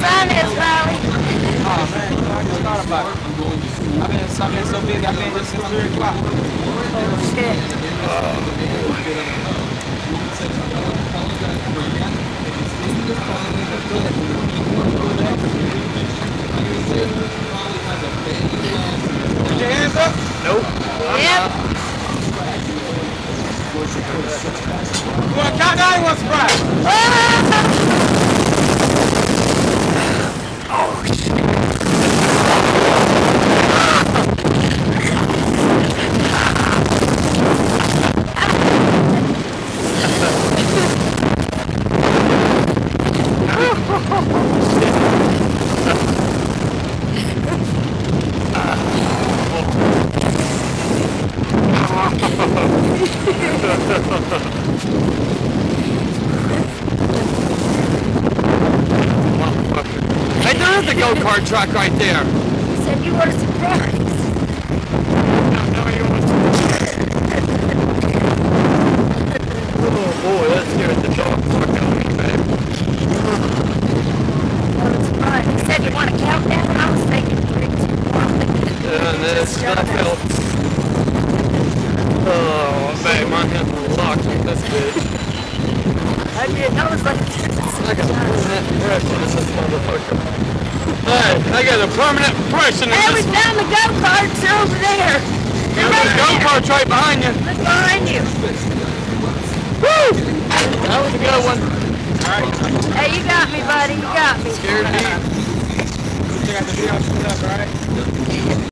is, Riley? Oh man, I just thought about it. I've been, I've been so busy, I've been here since 3 o'clock. Oh, shit. Put your hands up. Nope. Yep. Want to count down? You want to Hey, there is a go-kart track right there. He said you were a surprise. No, you want Oh boy, that scared the dog fuck out of me, babe. You were a surprise. He said you want a countdown. I was thinking three, two, one. And this, I felt. Oh, babe, my hand locked with this bitch. I did. I was like, I got a permanent impression in this motherfucker. Hey, I got a permanent impression in hey, we found the go-karts They're over there. They're There's right a there. go-kart's right behind you. Look behind you. Woo! That was a good one. Hey, you got me, buddy. You got me. Scared me. Check out the video, up, right?